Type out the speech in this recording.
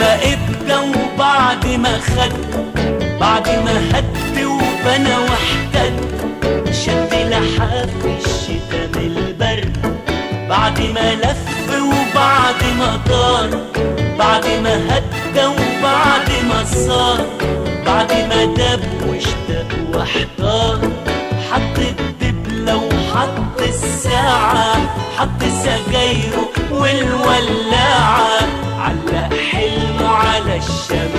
ما ابدى وبعد ما خد بعد ما هد وبنى واحتد. شد لحاف الشتا من البرد بعد ما لف وبعد ما طار. بعد ما هدى وبعد ما صار. بعد ما دب واشتاق واحتار. حط الدبلة وحط الساعة حط سجايره والولاعة Hashem.